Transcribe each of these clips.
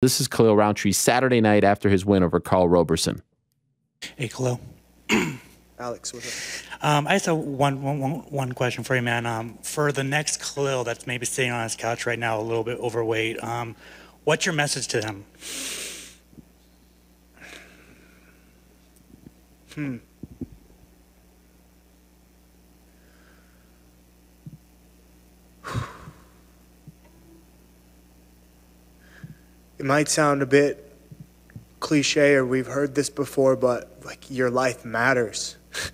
This is Khalil Rountree Saturday night after his win over Karl Roberson. Hey, Khalil. Alex, what's up? Um, I just have one, one, one, one question for you, man. Um, for the next Khalil that's maybe sitting on his couch right now, a little bit overweight, um, what's your message to him? Hmm. It might sound a bit cliche or we've heard this before, but like your life matters.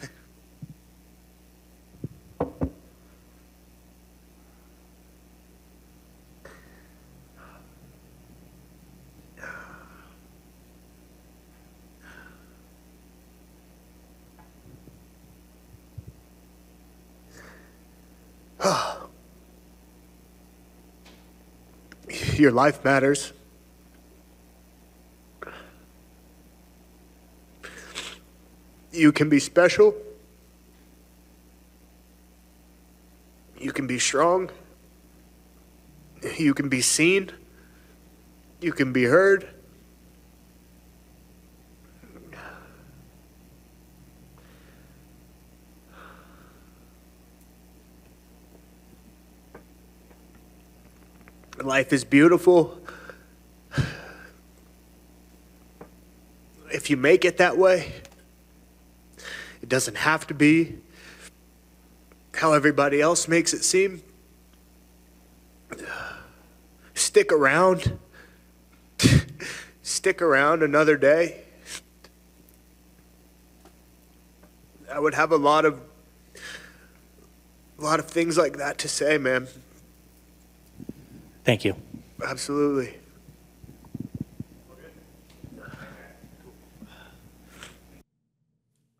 your life matters. You can be special. You can be strong. You can be seen. You can be heard. Life is beautiful. If you make it that way, doesn't have to be how everybody else makes it seem. Stick around. Stick around another day. I would have a lot of a lot of things like that to say, man. Thank you. Absolutely.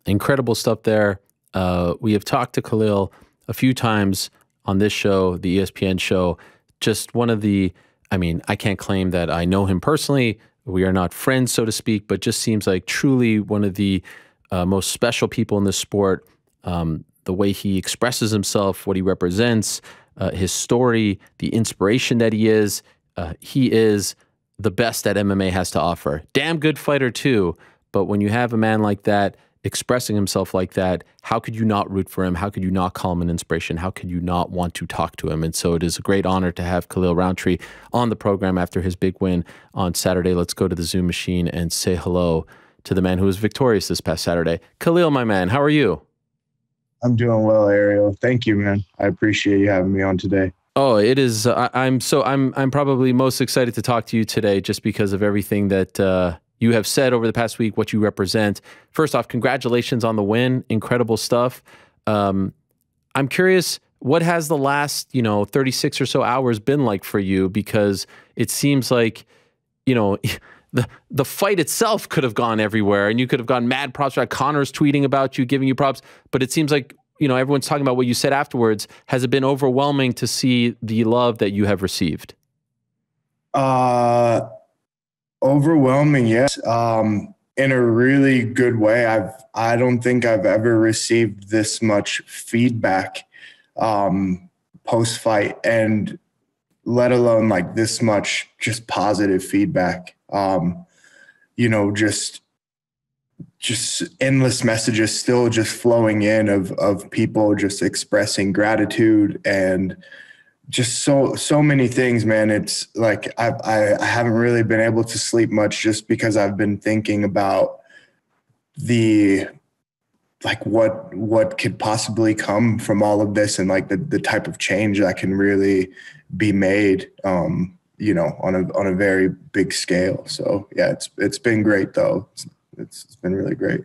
Incredible stuff there. Uh, we have talked to Khalil a few times on this show, the ESPN show. Just one of the, I mean, I can't claim that I know him personally. We are not friends, so to speak, but just seems like truly one of the uh, most special people in the sport. Um, the way he expresses himself, what he represents, uh, his story, the inspiration that he is. Uh, he is the best that MMA has to offer. Damn good fighter, too. But when you have a man like that expressing himself like that, how could you not root for him? How could you not call him an inspiration? How could you not want to talk to him? And so it is a great honor to have Khalil Rountree on the program after his big win on Saturday. Let's go to the Zoom machine and say hello to the man who was victorious this past Saturday. Khalil, my man, how are you? I'm doing well, Ariel. Thank you, man. I appreciate you having me on today. Oh, it is. Uh, I'm so I'm I'm probably most excited to talk to you today, just because of everything that uh, you have said over the past week, what you represent. First off, congratulations on the win. Incredible stuff. Um, I'm curious, what has the last you know 36 or so hours been like for you? Because it seems like you know. the the fight itself could have gone everywhere, and you could have gone mad props. Right? Conor's tweeting about you, giving you props, but it seems like you know everyone's talking about what you said afterwards. Has it been overwhelming to see the love that you have received? Uh, overwhelming, yes. Um, in a really good way. I've I don't think I've ever received this much feedback um, post fight, and let alone like this much just positive feedback um, you know, just just endless messages still just flowing in of of people just expressing gratitude and just so so many things man it's like I, I i haven't really been able to sleep much just because i've been thinking about the like what what could possibly come from all of this and like the the type of change that can really be made um you know, on a on a very big scale. So yeah, it's it's been great though. It's it's, it's been really great.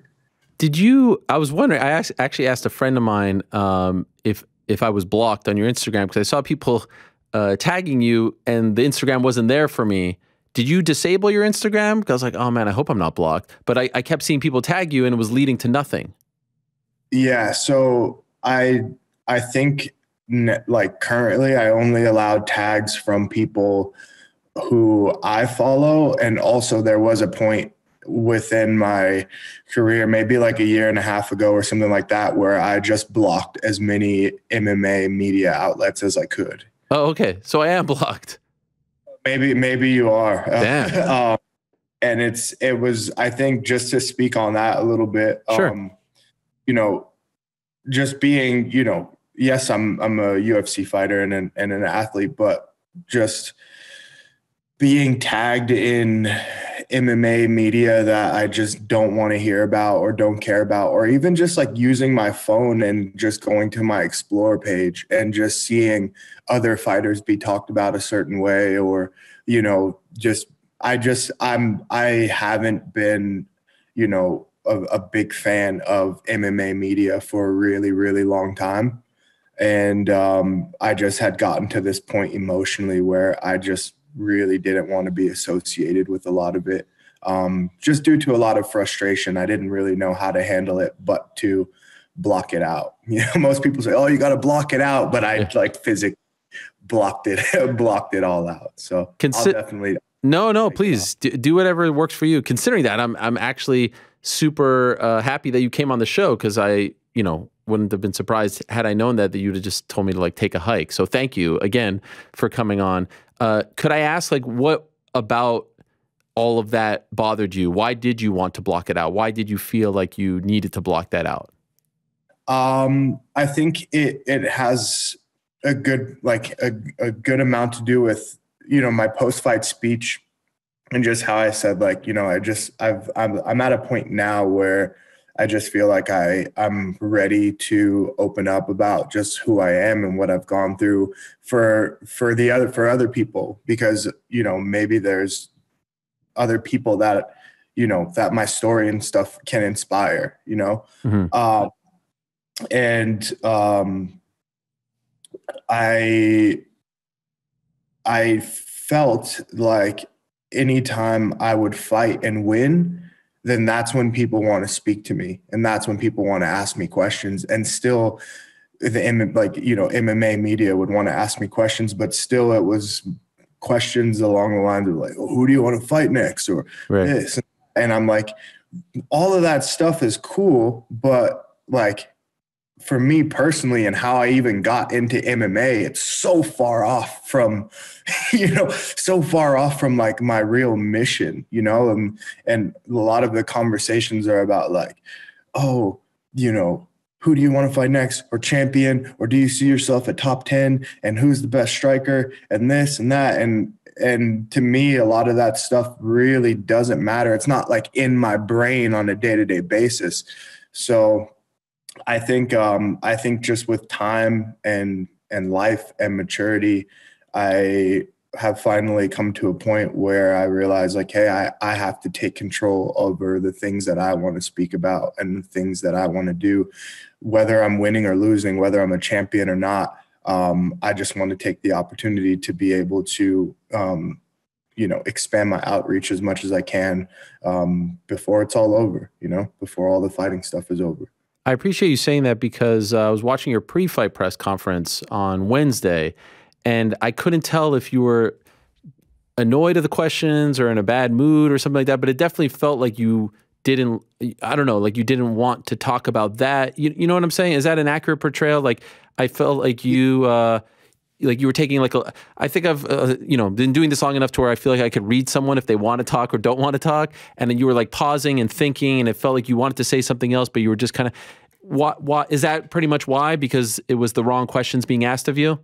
Did you? I was wondering. I actually asked a friend of mine um, if if I was blocked on your Instagram because I saw people uh, tagging you, and the Instagram wasn't there for me. Did you disable your Instagram? Because I was like, oh man, I hope I'm not blocked. But I, I kept seeing people tag you, and it was leading to nothing. Yeah. So I I think like currently I only allow tags from people who I follow. And also there was a point within my career, maybe like a year and a half ago or something like that, where I just blocked as many MMA media outlets as I could. Oh, okay. So I am blocked. Maybe maybe you are. Damn. um, and it's it was I think just to speak on that a little bit. Sure. Um, you know, just being you know yes I'm I'm a UFC fighter and an and an athlete, but just being tagged in MMA media that I just don't want to hear about or don't care about, or even just like using my phone and just going to my explore page and just seeing other fighters be talked about a certain way, or, you know, just, I just, I'm, I haven't been, you know, a, a big fan of MMA media for a really, really long time. And um, I just had gotten to this point emotionally where I just really didn't want to be associated with a lot of it um, just due to a lot of frustration. I didn't really know how to handle it, but to block it out. You know, most people say, "Oh, you got to block it out," but I Yeah. like physically blocked it, blocked it all out. So Consi- I'll definitely. No, no, please do, do whatever works for you. Considering that, I'm I'm actually super uh, happy that you came on the show because I, you know, wouldn't have been surprised had I known that that you'd have just told me to like take a hike. So thank you again for coming on. Uh, could I ask like what about all of that bothered you? Why did you want to block it out? Why did you feel like you needed to block that out? Um, I think it it has a good like a, a good amount to do with you know my post fight speech and just how I said like you know I just I've I'm I'm at a point now where I just feel like I I'm ready to open up about just who I am and what I've gone through for for the other for other people because you know maybe there's other people that you know that my story and stuff can inspire you know Mhm. um and um I I felt like anytime I would fight and win, then that's when people want to speak to me, and that's when people want to ask me questions. And still, the M- like you know MMA media would want to ask me questions, but still it was questions along the lines of like, oh, "Who do you want to fight next?" or Right. this, and I'm like, all of that stuff is cool, but like for me personally and how I even got into MMA, it's so far off from, you know, so far off from like my real mission, you know, and and a lot of the conversations are about like, oh, you know, who do you want to fight next? Or champion? Or do you see yourself at top 10 and who's the best striker? And this and that. And and to me a lot of that stuff really doesn't matter. It's not like in my brain on a day-to-day basis. So I think um, I think just with time and and life and maturity, I have finally come to a point where I realize like, hey, I, I have to take control over the things that I want to speak about and the things that I want to do, whether I'm winning or losing, whether I'm a champion or not. Um, I just want to take the opportunity to be able to, um, you know, expand my outreach as much as I can um, before it's all over. You know, before all the fighting stuff is over. I appreciate you saying that because uh, I was watching your pre-fight press conference on Wednesday, and I couldn't tell if you were annoyed at the questions or in a bad mood or something like that. But it definitely felt like you didn't. I don't know, like you didn't want to talk about that. You, you know what I'm saying? Is that an accurate portrayal? Like I felt like you. Uh, like you were taking like a i think i've uh, you know been doing this long enough to where i feel like i could read someone if they want to talk or don't want to talk and then you were like pausing and thinking and it felt like you wanted to say something else but you were just kind of what what is that pretty much why? Because it was the wrong questions being asked of you?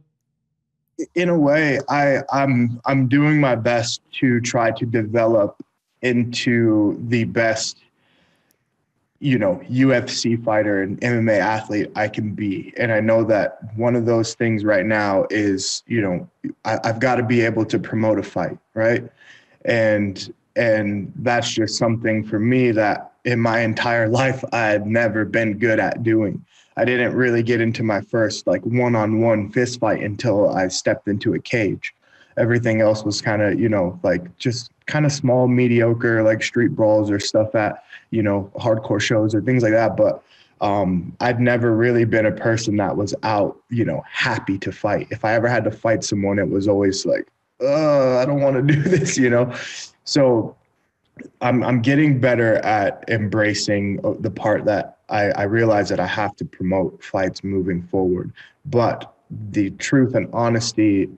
In a way i i'm i'm doing my best to try to develop into the best you know ufc fighter and mma athlete i can be. And i know that one of those things right now is you know I, i've got to be able to promote a fight right? And and that's just something for me that in my entire life i had never been good at doing I didn't really get into my first like one-on-one fist fight until I stepped into a cage. Everything else was kind of, you know, like just kind of small, mediocre, like street brawls or stuff at, you know, hardcore shows or things like that. But um, I'd never really been a person that was out, you know, happy to fight. If I ever had to fight someone, it was always like, uh, I don't want to do this, you know. So I'm I'm getting better at embracing uh, the part that I, I realize that I have to promote fights moving forward. But the truth and honesty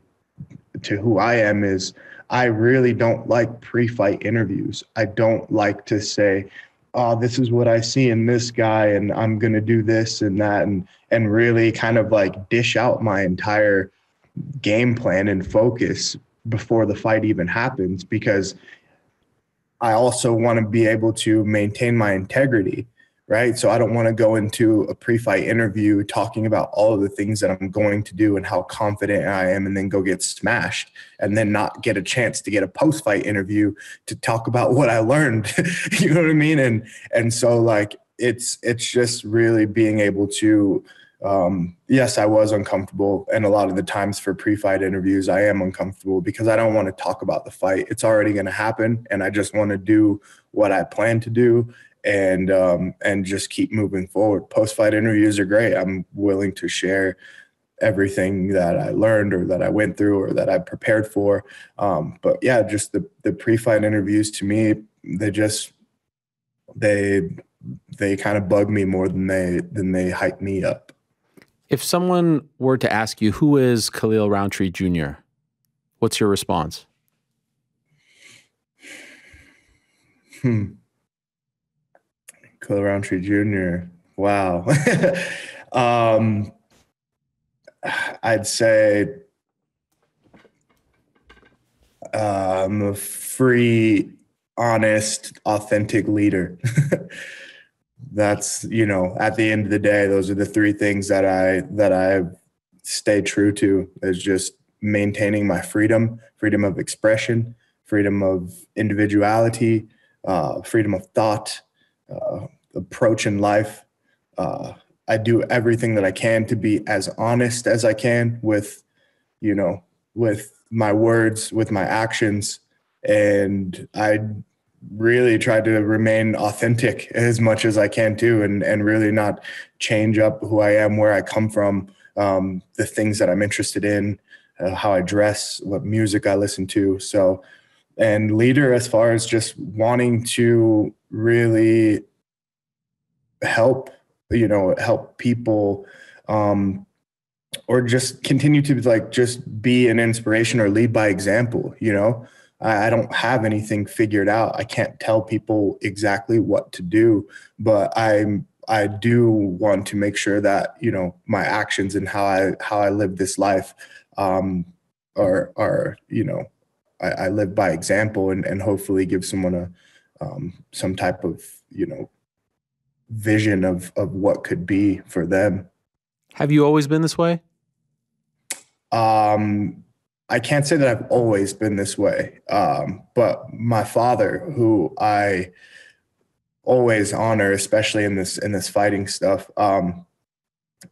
to who I am is I really don't like pre-fight interviews. I don't like to say, "Oh, this is what I see in this guy, and I'm gonna do this and that," and and really kind of like dish out my entire game plan and focus before the fight even happens because I also want to be able to maintain my integrity, right? So I don't want to go into a pre-fight interview talking about all of the things that I'm going to do and how confident I am and then go get smashed and then not get a chance to get a post-fight interview to talk about what I learned. you know what I mean? And and so like it's it's just really being able to um, yes, I was uncomfortable. And a lot of the times for pre fight interviews, I am uncomfortable because I don't want to talk about the fight. It's already going to happen. And I just want to do what I plan to do and, um, and just keep moving forward. Post fight interviews are great. I'm willing to share everything that I learned or that I went through or that I prepared for. Um, but yeah, just the, the pre fight interviews to me, they just, they, they kind of bug me more than they, than they hype me up. If someone were to ask you, who is Khalil Rountree Jr., what's your response? Hmm. Khalil Rountree Jr. Wow. um, I'd say uh, I'm a free, honest, authentic leader. that's you know at the end of the day those are the three things that i that i stay true to is just maintaining my freedom freedom of expression freedom of individuality uh, freedom of thought uh, approach in life. Uh, i do everything that i can to be as honest as i can with you know with my words with my actions. And i really try to remain authentic as much as I can too, and and really not change up who I am, where I come from, um, the things that I'm interested in, uh, how I dress, what music I listen to. So, and leader as far as just wanting to really help, you know, help people. Um, or just continue to like just be an inspiration or lead by example you know I, don't have anything figured out. I can't tell people exactly what to do, but I'm I do want to make sure that you know my actions and how I how I live this life um, are are you know I, I live by example and and hopefully give someone a um, some type of you know vision of of what could be for them. Have you always been this way? Um, I can't say that I've always been this way, um, but my father, who I always honor, especially in this in this fighting stuff, um,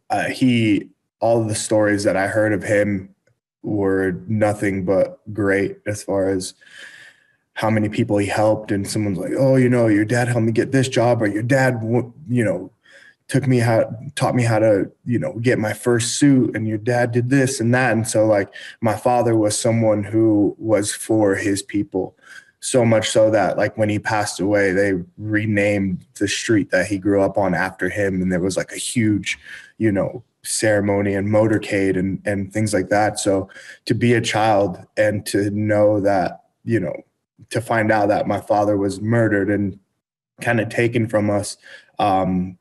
uh, he all the stories that I heard of him were nothing but great as far as how many people he helped. And someone's like oh you know your dad helped me get this job or your dad you know took me how taught me how to you know get my first suit and your dad did this and that. And so like my father was someone who was for his people so much so that like when he passed away they renamed the street that he grew up on after him. And there was like a huge you know ceremony and motorcade and and things like that. So to be a child and to know that you know to find out that my father was murdered and kind of taken from us um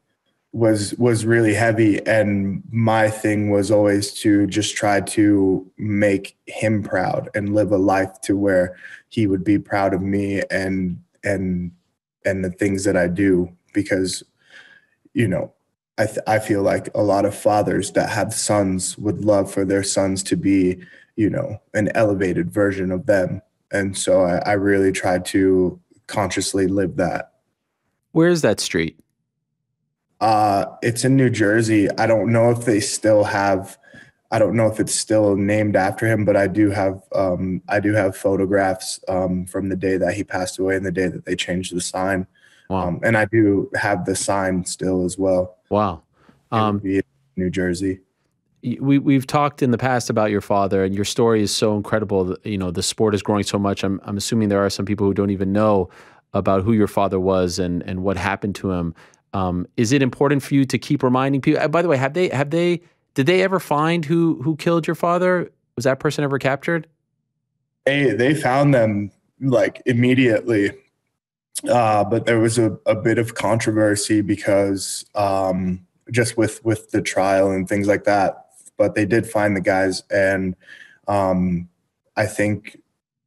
was was really heavy. And my thing was always to just try to make him proud and live a life to where he would be proud of me and and and the things that I do. Because you know I th- I feel like a lot of fathers that have sons would love for their sons to be you know an elevated version of them. And so I, I really tried to consciously live that. Where is that street uh, it's in New Jersey. I don't know if they still have. I don't know if it's still named after him, but I do have. Um, I do have photographs um, from the day that he passed away and the day that they changed the sign. Wow. Um, and I do have the sign still as well. Wow. Um, New Jersey. We we've talked in the past about your father, and your story is so incredible. You know, the sport is growing so much. I'm I'm assuming there are some people who don't even know about who your father was and and what happened to him. Um, is it important for you to keep reminding people? Uh, by the way, have they have they did they ever find who who killed your father? Was that person ever captured? they they found them like immediately uh, but there was a, a bit of controversy because um, just with with the trial and things like that but they did find the guys and um, i think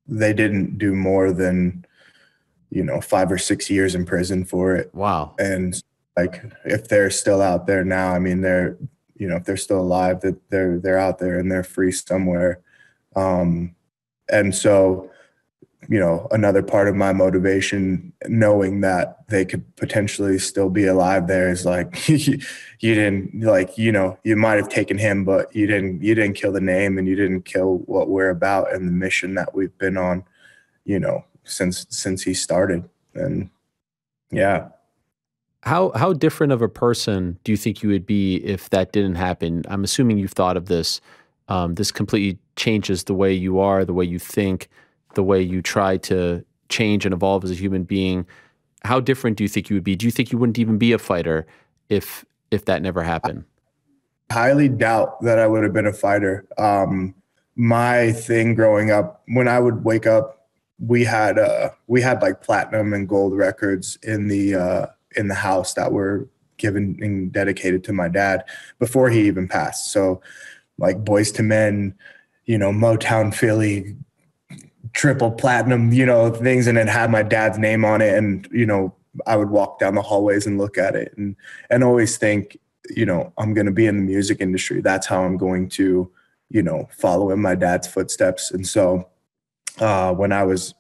they didn't do more than you know five or six years in prison for it Wow. and like if they're still out there now i mean they're you know if they're still alive that they're they're out there and they're free somewhere. Um and so you know another part of my motivation knowing that they could potentially still be alive there is like you didn't like you know you might have taken him but you didn't you didn't kill the name and you didn't kill what we're about and the mission that we've been on you know since since he started. And yeah How how different of a person do you think you would be if that didn't happen? I'm assuming you've thought of this. Um, this completely changes the way you are, the way you think, the way you try to change and evolve as a human being. How different do you think you would be? Do you think you wouldn't even be a fighter if if that never happened? I highly doubt that I would have been a fighter. Um, my thing growing up, when I would wake up, we had uh, we had like platinum and gold records in the uh, in the house that were given and dedicated to my dad before he even passed. So, like Boyz II Men, you know, Motown Philly, triple platinum, you know, things, and it had my dad's name on it, and you know, I would walk down the hallways and look at it, and and always think, you know, I'm going to be in the music industry. That's how I'm going to, you know, follow in my dad's footsteps. And so, uh, when I was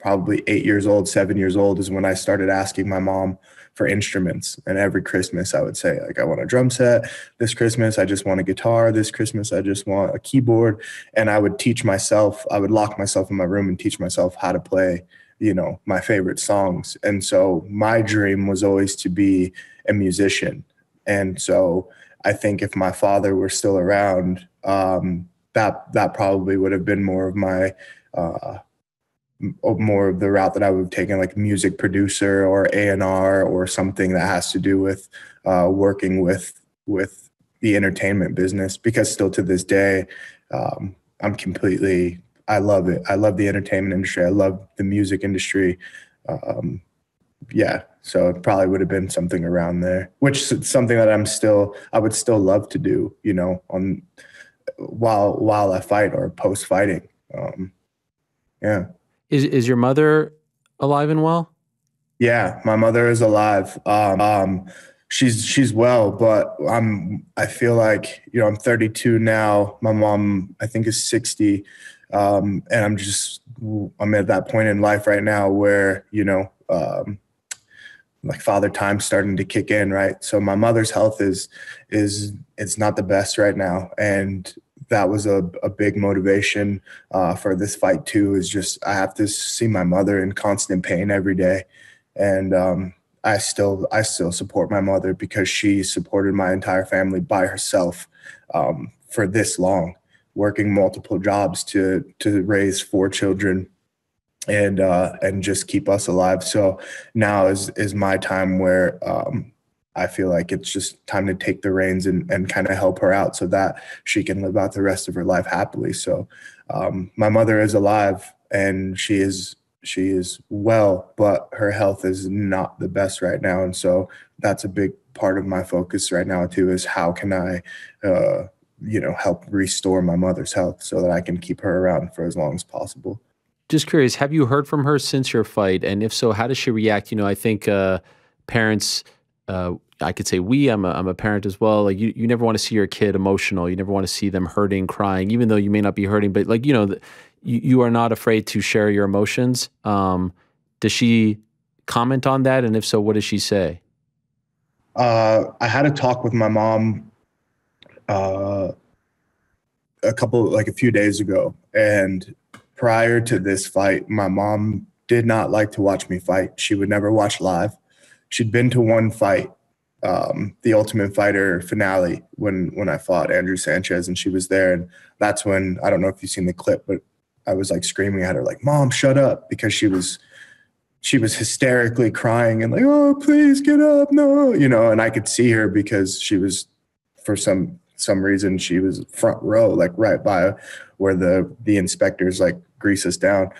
probably eight years old, seven years old, is when I started asking my mom for instruments. And every Christmas, I would say, like, I want a drum set. This Christmas, I just want a guitar. This Christmas, I just want a keyboard. And I would teach myself, I would lock myself in my room and teach myself how to play, you know, my favorite songs. And so my dream was always to be a musician. And so I think if my father were still around, um, that that probably would have been more of my uh, more of the route that I would have taken, like music producer or A and R or something that has to do with uh, working with with the entertainment business. Because still to this day, um, I'm completely I love it. I love the entertainment industry. I love the music industry. Um, yeah, so it probably would have been something around there, which is something that I'm still I would still love to do. You know, on while while I fight or post fighting. Um, yeah. Is is your mother alive and well? Yeah, my mother is alive. Um, um, she's she's well, but I'm I feel like you know I'm 32 now. My mom I think is 60, um, and I'm just I'm at that point in life right now where you know um, like father time starting to kick in, right? So my mother's health is is it's not the best right now, and that was a, a big motivation uh, for this fight too. Is just I have to see my mother in constant pain every day and um, I still I still support my mother because she supported my entire family by herself um, for this long, working multiple jobs to to raise four children and uh, and just keep us alive. So now is is my time where um, I feel like it's just time to take the reins and, and kind of help her out so that she can live out the rest of her life happily. So um, my mother is alive and she is she is well, but her health is not the best right now. And so that's a big part of my focus right now too is how can I uh, you know help restore my mother's health so that I can keep her around for as long as possible. Just curious, have you heard from her since your fight? And if so, how does she react? You know, I think uh, parents, uh, I could say we, I'm a, I'm a parent as well. Like you, you never want to see your kid emotional. You never want to see them hurting, crying, even though you may not be hurting, but like, you know, the, you, you are not afraid to share your emotions. Um, does she comment on that? And if so, what does she say? Uh, I had a talk with my mom uh, a couple, like a few days ago. And prior to this fight, my mom did not like to watch me fight. She would never watch live. She'd been to one fight, um, the Ultimate Fighter finale, when when I fought Andrew Sanchez, and she was there. And that's when I don't know if you've seen the clip, but I was like screaming at her, like "Mom, shut up!" because she was she was hysterically crying and like, "Oh, please get up, no," you know. And I could see her because she was, for some some reason, she was front row, like right by where the the inspectors like grease us down.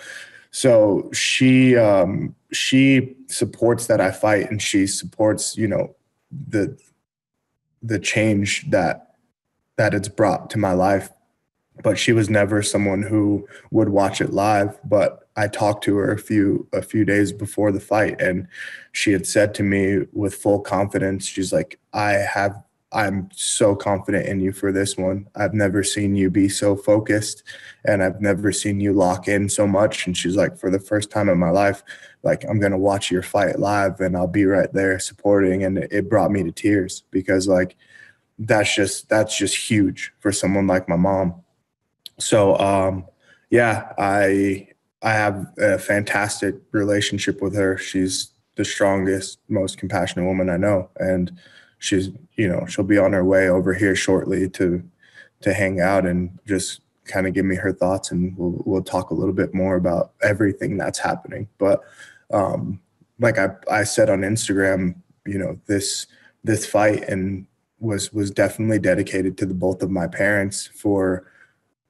So she um, she supports that I fight, and she supports you know the the change that that it's brought to my life. But she was never someone who would watch it live. But I talked to her a few a few days before the fight, and she had said to me with full confidence, she's like, "I have I'm so confident in you for this one. I've never seen you be so focused and I've never seen you lock in so much. And she's like, for the first time in my life, like I'm going to watch your fight live and I'll be right there supporting. And it brought me to tears because like, that's just, that's just huge for someone like my mom. So, um, yeah, I, I have a fantastic relationship with her. She's the strongest, most compassionate woman I know. And, she's you know she'll be on her way over here shortly to to hang out and just kind of give me her thoughts and we'll we'll talk a little bit more about everything that's happening. But um like i i said on instagram you know this this fight and was was definitely dedicated to the both of my parents for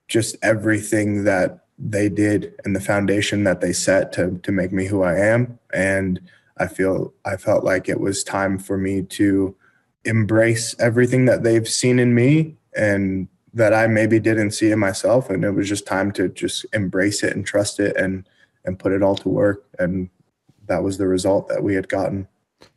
just everything that they did and the foundation that they set to to make me who I am. And I feel I felt like it was time for me to embrace everything that they've seen in me and that I maybe didn't see in myself. And it was just time to just embrace it and trust it and and put it all to work. And that was the result that we had gotten.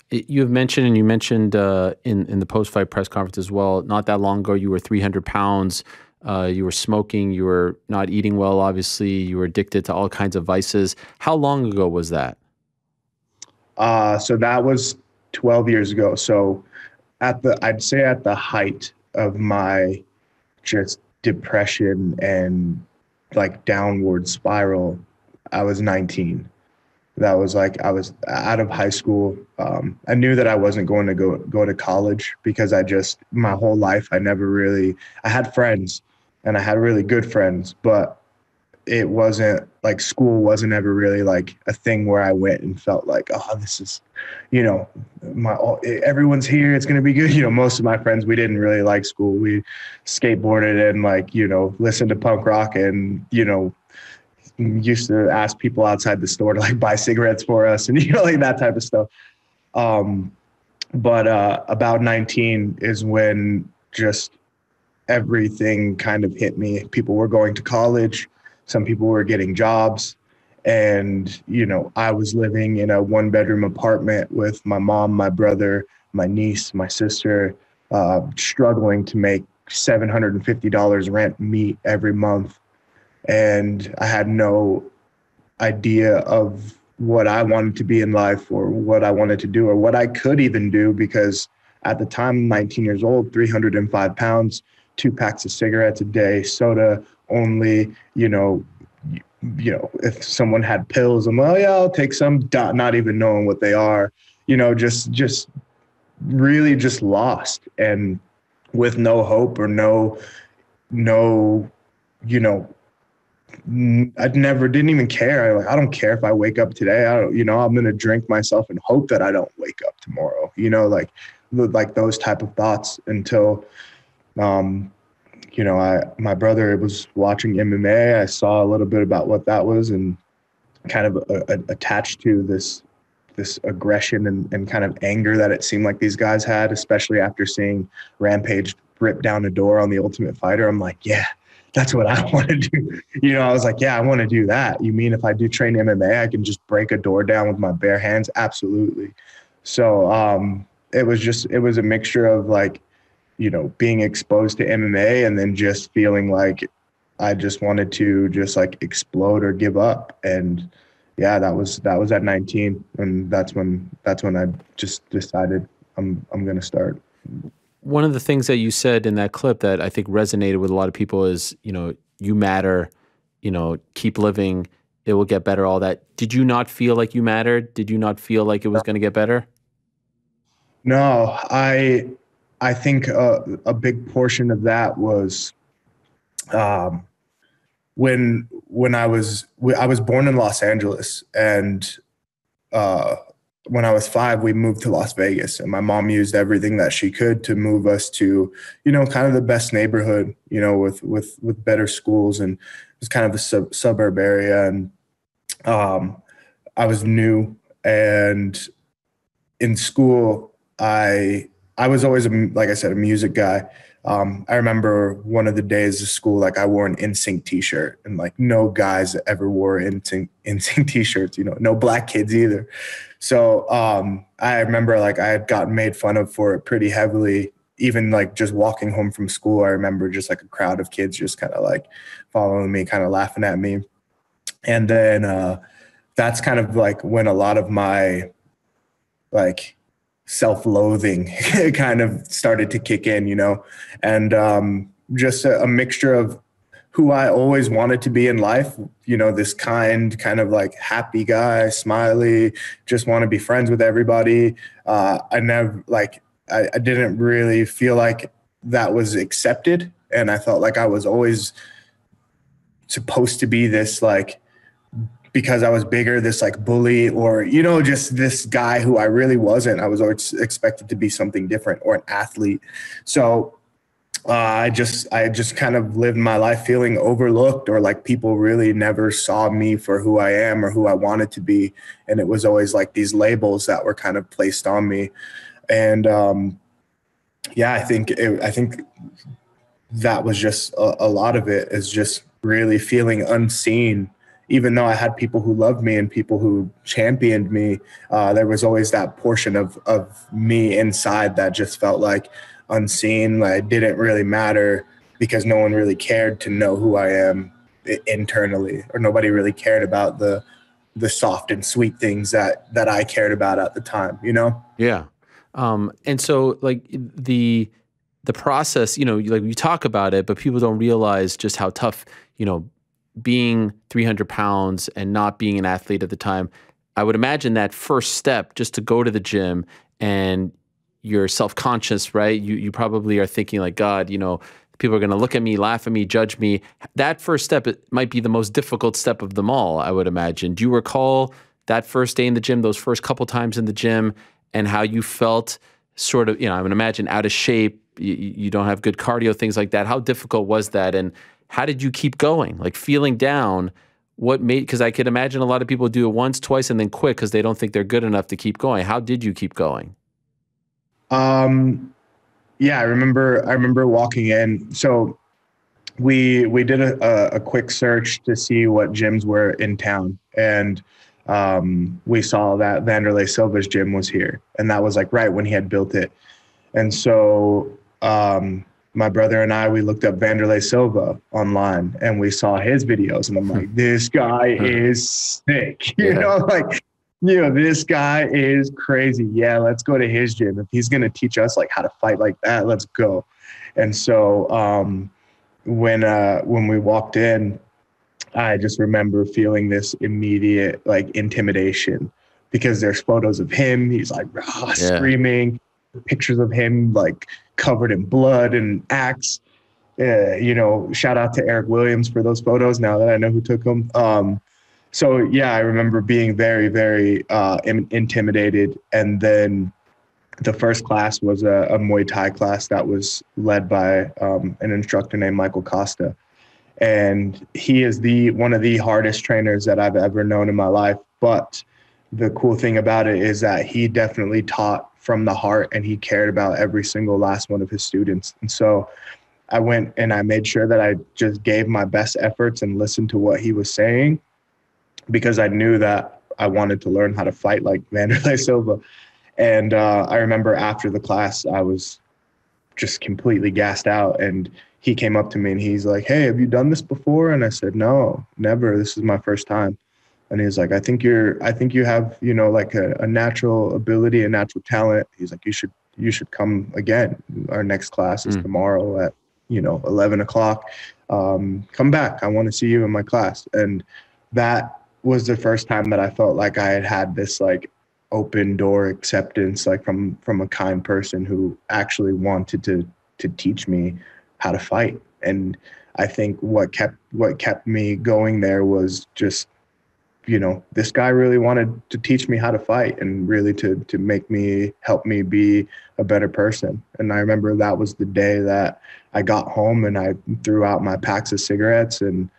You have mentioned, and you mentioned uh, in in the post fight press conference as well. Not that long ago, you were 300 pounds. Uh, you were smoking. You were not eating well. Obviously, you were addicted to all kinds of vices. How long ago was that? Uh, so that was 12 years ago. So at the I'd say at the height of my just depression and like downward spiral, I was 19. That was like I was out of high school. Um, I knew that I wasn't going to go go to college because I just my whole life I never really I had friends and I had really good friends, but it wasn't like school wasn't ever really like a thing where I went and felt like, oh, this is, you know, my everyone's here. It's gonna be good. You know, most of my friends we didn't really like school. We skateboarded and like you know listened to punk rock and you know used to ask people outside the store to like buy cigarettes for us and you know like that type of stuff. Um, but uh, about 19 is when just everything kind of hit me. People were going to college some people were getting jobs and you know i was living in a one bedroom apartment with my mom my brother my niece my sister uh, struggling to make $750 rent meet every month. And i had no idea of what i wanted to be in life or what i wanted to do or what i could even do because at the time 19 years old 305 pounds two packs of cigarettes a day soda only, you know, you, know, if someone had pills, I'm like, oh yeah, I'll take some, not even knowing what they are, you know, just just really just lost and with no hope or no no, you know, I never didn't even care. I like I don't care if I wake up today. I don't, you know, I'm gonna drink myself and hope that I don't wake up tomorrow. You know, like like those type of thoughts until um you know, I my brother was watching MMA. I saw a little bit about what that was, and kind of a, a, attached to this this aggression and, and kind of anger that it seemed like these guys had, especially after seeing Rampage rip down a door on the Ultimate Fighter. I'm like, yeah, that's what I want to do. You know, I was like, yeah, I want to do that. You mean if I do train MMA, I can just break a door down with my bare hands? Absolutely. So um, it was just it was a mixture of like you know, being exposed to MMA and then just feeling like I just wanted to just like explode or give up. And yeah, that was that was at 19, and that's when that's when I just decided I'm I'm gonna start. One of the things that you said in that clip that I think resonated with a lot of people is, you know, you matter, you know, keep living, it will get better. All that. Did you not feel like you mattered? Did you not feel like it was going to get better? No, I I think a, a big portion of that was um, when when I was I was born in Los Angeles and uh, when I was five, we moved to Las Vegas, and my mom used everything that she could to move us to, you know, kind of the best neighborhood, you know, with with with better schools, and it was kind of a sub- suburb area. And um, I was new, and in school, I I was always a, like I said, a music guy. Um, I remember one of the days of school, like I wore an NSYNC t-shirt and like no guys ever wore NSYNC, NSYNC t-shirts, you know, no black kids either. So um, I remember like I had gotten made fun of for it pretty heavily. Even like just walking home from school, I remember just like a crowd of kids just kind of like following me, kind of laughing at me. And then uh, that's kind of like when a lot of my like self-loathing kind of started to kick in, you know, and um, just a, a mixture of who I always wanted to be in life. You know, this kind, kind of like happy guy, smiley, just want to be friends with everybody. Uh, I never like, I, I didn't really feel like that was accepted. And I felt like I was always supposed to be this like, because I was bigger, this like bully or, you know, just this guy who I really wasn't. I was always expected to be something different or an athlete. So uh, I just I just kind of lived my life feeling overlooked or like people really never saw me for who I am or who I wanted to be, and it was always like these labels that were kind of placed on me, and um, yeah, I think it, I think that was just a, a lot of it is just really feeling unseen even though I had people who loved me and people who championed me, uh, there was always that portion of of me inside that just felt like unseen. Like, it didn't really matter because no one really cared to know who I am internally, or nobody really cared about the the soft and sweet things that that I cared about at the time. You know? Yeah. Um, and so, like the the process, you know, like we talk about it, but people don't realize just how tough, you know, being 300 pounds and not being an athlete at the time. I would imagine that first step just to go to the gym and you're self-conscious, right? You you probably are thinking like, God, you know, people are going to look at me, laugh at me, judge me. That first step it might be the most difficult step of them all, I would imagine. Do you recall that first day in the gym, those first couple times in the gym, and how you felt sort of, you know, I would imagine out of shape, you, you don't have good cardio, things like that. How difficult was that? And how did you keep going? Like feeling down, what made, because I could imagine a lot of people do it once, twice, and then quit because they don't think they're good enough to keep going. How did you keep going? Um, yeah, I remember. I remember walking in. So we we did a, a quick search to see what gyms were in town, and um, we saw that Vanderlei Silva's gym was here, and that was like right when he had built it. And so um, my brother and I we looked up Vanderlei Silva online, and we saw his videos, and I'm like, this guy is sick, you yeah. know, like you know, this guy is crazy. Yeah, let's go to his gym. If he's going to teach us like how to fight like that, let's go. And so um, when uh, when we walked in, I just remember feeling this immediate like intimidation because there's photos of him. He's like rah, yeah. screaming, pictures of him like covered in blood and axe. Uh, you know, shout out to Eric Williams for those photos. Now that I know who took them. Um, so yeah, I remember being very, very uh, intimidated. And then the first class was a, a, Muay Thai class that was led by um, an instructor named Michael Costa, and he is the one of the hardest trainers that I've ever known in my life. But the cool thing about it is that he definitely taught from the heart, and he cared about every single last one of his students. And so. I went and I made sure that I just gave my best efforts and listened to what he was saying because I knew that I wanted to learn how to fight like Vanderlei Silva. And uh, I remember after the class, I was just completely gassed out. And he came up to me and he's like, Hey, have you done this before? And I said, No, never. This is my first time. And he's like, I think you're, I think you have, you know, like a, a natural ability, a natural talent. He's like, you should, you should come again. Our next class is mm. tomorrow at, you know, 11 o'clock. Um, come back. I want to see you in my class. And that was the first time that I felt like I had had this like open door acceptance like from from a kind person who actually wanted to to teach me how to fight and I think what kept what kept me going there was just you know, this guy really wanted to teach me how to fight and really to to make me help me be a better person. And I remember that was the day that I got home and I threw out my packs of cigarettes and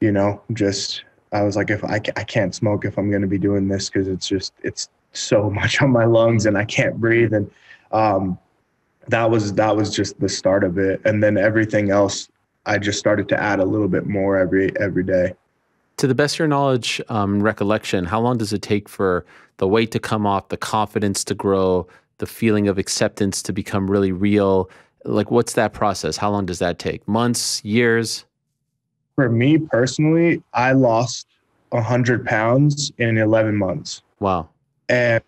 you know, just I was like, if I, I can't smoke if I'm going to be doing this because it's just it's so much on my lungs and I can't breathe and um, that was that was just the start of it and then everything else I just started to add a little bit more every every day. To the best of your knowledge, um, recollection, how long does it take for the weight to come off, the confidence to grow, the feeling of acceptance to become really real? Like, what's that process? How long does that take? Months, years? For me personally, I lost 100 pounds in 11 months. Wow. And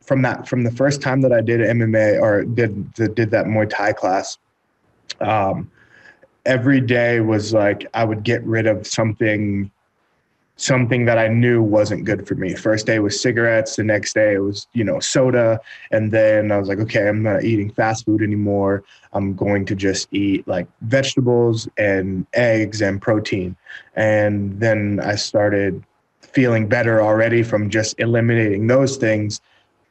from that, from the first time that I did MMA or did did that Muay Thai class, um, every day was like I would get rid of something something that I knew wasn't good for me. First day was cigarettes, the next day it was, you know, soda, and then I was like, okay, I'm not eating fast food anymore. I'm going to just eat like vegetables and eggs and protein. And then I started feeling better already from just eliminating those things.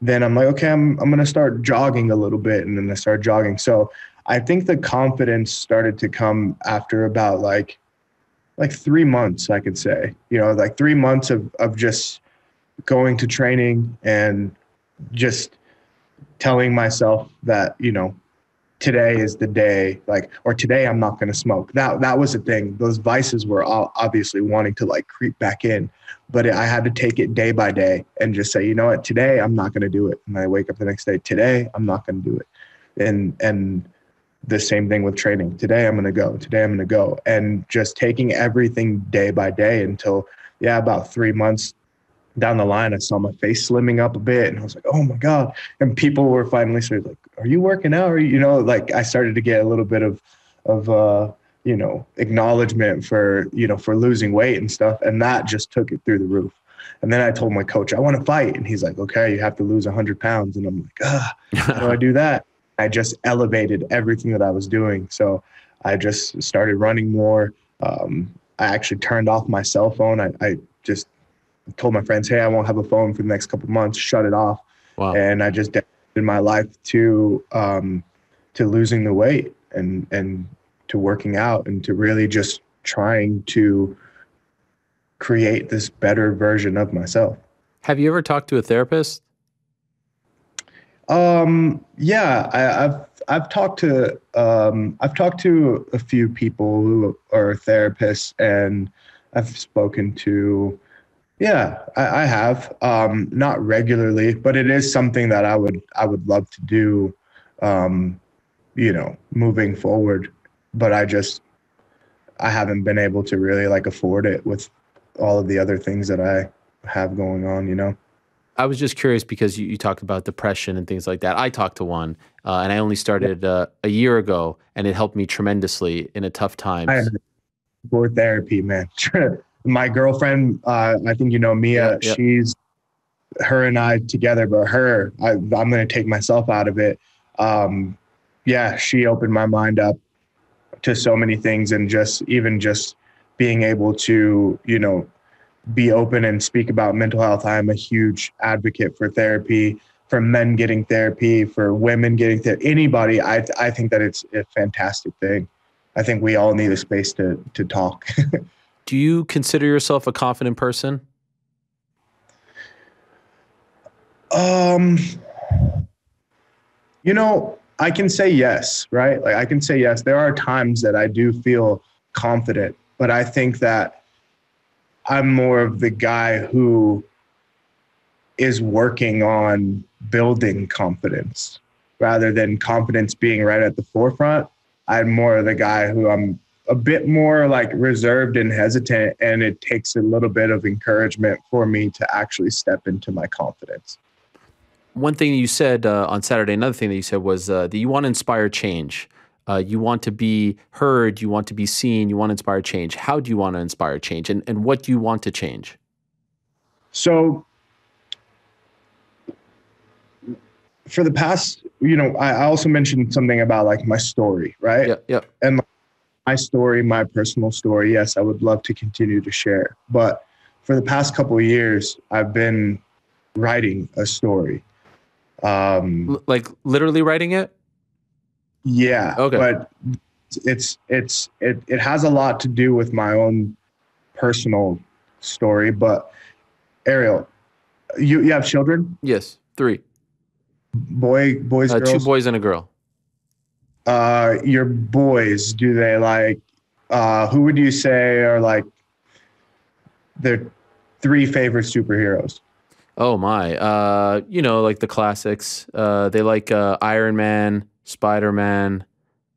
Then I'm like, okay, I'm I'm going to start jogging a little bit and then I start jogging. So I think the confidence started to come after about like like three months, I could say. You know, like three months of of just going to training and just telling myself that, you know, today is the day, like, or today I'm not gonna smoke. That that was the thing. Those vices were all obviously wanting to like creep back in, but I had to take it day by day and just say, you know what, today I'm not gonna do it. And I wake up the next day, today I'm not gonna do it. And and the same thing with training. Today I'm going to go. Today I'm going to go. And just taking everything day by day until, yeah, about three months down the line, I saw my face slimming up a bit and I was like, oh my God. And people were finally sort of like, are you working out? Or, you know, like I started to get a little bit of, of, uh, you know, acknowledgement for, you know, for losing weight and stuff. And that just took it through the roof. And then I told my coach, I want to fight. And he's like, okay, you have to lose 100 pounds. And I'm like, ah, how do I do that? I just elevated everything that I was doing. So I just started running more. Um, I actually turned off my cell phone. I, I, just told my friends, "Hey, I won't have a phone for the next couple months. Shut it off." Wow. And I just dedicated my life to um, to losing the weight and and to working out and to really just trying to create this better version of myself. Have you ever talked to a therapist? Um, yeah, I, have I've talked to um, I've talked to a few people who are therapists, and I've spoken to. Yeah, I, I have um, not regularly, but it is something that I would I would love to do. Um, you know, moving forward, but I just I haven't been able to really like afford it with all of the other things that I have going on. You know. I was just curious because you, you, talked about depression and things like that. I talked to one, uh, and I only started uh, a year ago, and it helped me tremendously in a tough time. For therapy, man. My girlfriend, uh, I think you know Mia. She's her and I together, but her, I, am going to take myself out of it. Um, yeah, she opened my mind up to so many things, and just even just being able to, you know, be open and speak about mental health. I am a huge advocate for therapy, for men getting therapy, for women getting therapy, anybody. I, I think that it's a fantastic thing. I think we all need a space to, to talk. Do you consider yourself a confident person? Um, you know, I can say yes, right? Like I can say yes. There are times that I do feel confident, but I think that I'm more of the guy who is working on building confidence rather than confidence being right at the forefront. I'm more of the guy who I'm a bit more like reserved and hesitant, and it takes a little bit of encouragement for me to actually step into my confidence. One thing you said uh, on Saturday, another thing that you said was uh, that you want to inspire change. Uh, you want to be heard, you want to be seen, you want to inspire change. How do you want to inspire change, and, and what do you want to change? So, for the past, you know, I also mentioned something about like my story, right? Yeah, yeah. And my story, my personal story, yes, I would love to continue to share. But for the past couple of years, I've been writing a story. Um, L- like literally writing it? Yeah. Okay. But it's it's it it has a lot to do with my own personal story. But Ariel, you you have children, Yes, three. boy, boys, Uh, girls. two boys and a girl. uh your boys do they like uh who would you say are like their three favorite superheroes Oh my. Uh, you know, like the classics. Uh, they like uh, Iron Man, Spider Man,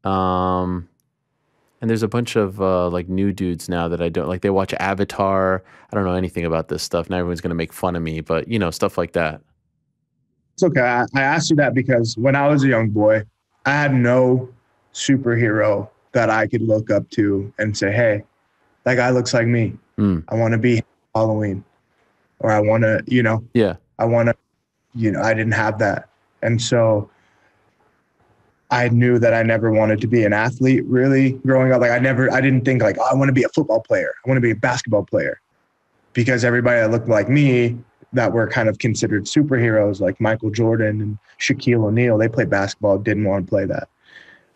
um, and there's a bunch of uh, like new dudes now that I don't like. They watch Avatar. I don't know anything about this stuff. Now everyone's gonna make fun of me, but you know, stuff like that. it's okay I, asked you that because when i was a young boy i had no superhero that i could look up to and say hey that guy looks like me Mm. i want to be halloween or i want to you know Yeah. I want to, you know, I didn't have that. And so I knew that I never wanted to be an athlete really growing up. Like I never, I didn't think like, oh, I want to be a football player. I want to be a basketball player because everybody that looked like me that were kind of considered superheroes like Michael Jordan and Shaquille O'Neal, they played basketball, didn't want to play that.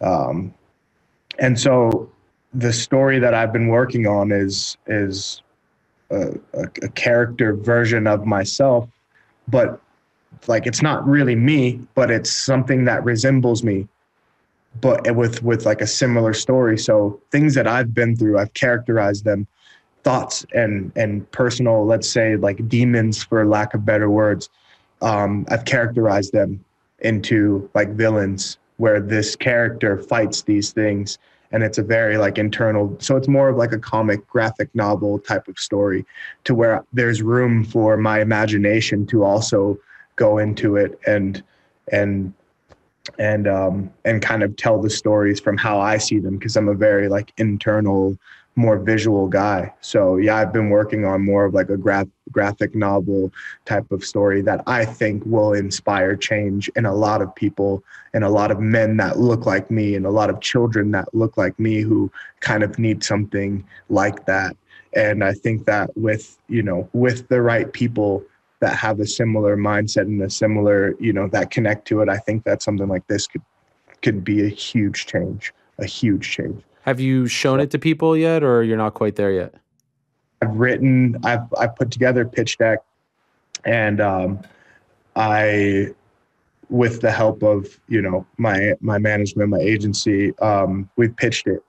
Um, and so the story that I've been working on is, is a, a, a character version of myself but like it's not really me but it's something that resembles me but with with like a similar story. So things that i've been through i've characterized them thoughts and and personal let's say like demons for lack of better words um i've characterized them into like villains where this character fights these things and it's a very like internal so it's more of like a comic graphic novel type of story to where there's room for my imagination to also go into it and and and um and kind of tell the stories from how I see them because I'm a very like internal more visual guy. So yeah I've been working on more of like a graph graphic novel type of story that I think will inspire change in a lot of people and a lot of men that look like me and a lot of children that look like me who kind of need something like that. And i think that with you know with the right people that have a similar mindset and a similar you know that connect to it i think that something like this could could be a huge change a huge change Have you shown it to people yet, or you're not quite there yet? i've written i've i've put together a pitch deck and um i with the help of you know my my management my agency um we've pitched it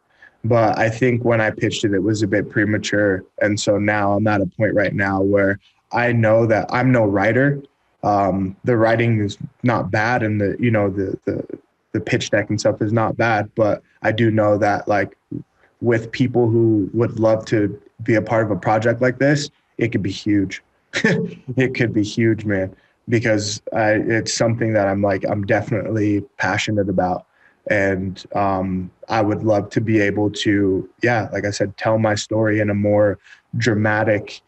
but i think when i pitched it it was a bit premature and so now i'm at a point right now where i know that i'm no writer. Um the writing is not bad and the you know the the the pitch deck and stuff is not bad but i do know that like with people who would love to be a part of a project like this it could be huge. It could be huge man because I, it's something that I'm like I'm definitely passionate about, and um, I would love to be able to, yeah, like I said, tell my story in a more dramatic,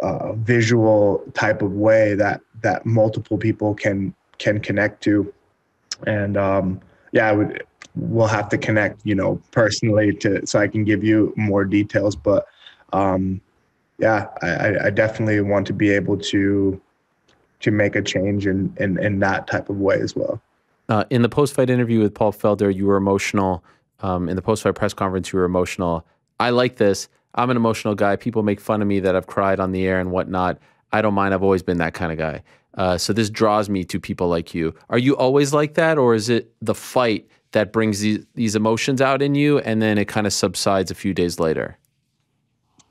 uh, visual type of way that that multiple people can can connect to, and um, yeah, I would. We'll have to connect, you know, personally to so I can give you more details, but um, yeah, I, I definitely want to be able to to make a change in, in, in that type of way as well. Uh, in the post-fight interview with Paul Felder, you were emotional. Um, in the post-fight press conference, you were emotional. I like this. I'm an emotional guy. People make fun of me that I've cried on the air and whatnot. I don't mind. I've always been that kind of guy. Uh, so this draws me to people like you. Are you always like that, or is it the fight that brings these, these emotions out in you, and then it kind of subsides a few days later?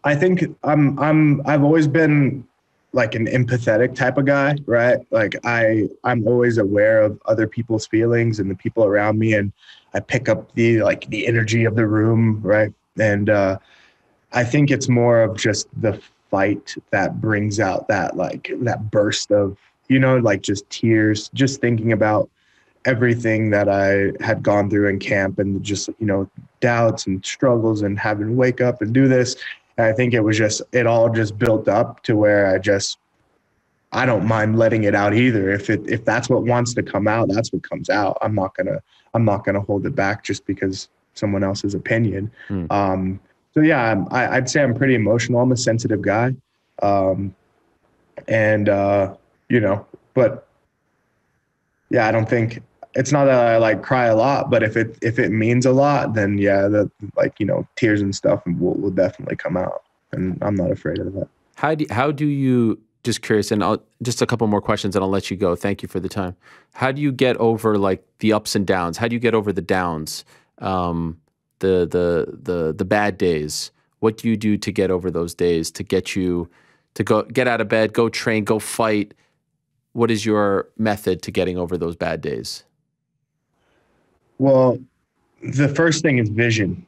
I think I'm I'm I've always been like an empathetic type of guy, right? Like I I'm always aware of other people's feelings and the people around me and I pick up the like the energy of the room, right? And uh I think it's more of just the fight that brings out that like that burst of, you know, like just tears, just thinking about everything that I had gone through in camp and just, you know, doubts and struggles and having to wake up and do this. And I think it was just it all just built up to where I just I don't mind letting it out either. If it if that's what wants to come out, that's what comes out. I'm not gonna I'm not gonna hold it back just because someone else's opinion. Hmm. Um, so yeah, I, I'd say I'm pretty emotional. I'm a sensitive guy, Um, and uh, you know, but yeah, I don't think it's not that I like cry a lot, but if it if it means a lot, then yeah, the like you know tears and stuff will will definitely come out, and I'm not afraid of that. How do how do you just curious, and I'll just a couple more questions, and I'll let you go. Thank you for the time. How do you get over like the ups and downs? How do you get over the downs, um, the the the the bad days? What do you do to get over those days? To get you to go get out of bed, go train, go fight. What is your method to getting over those bad days? Well, the first thing is vision,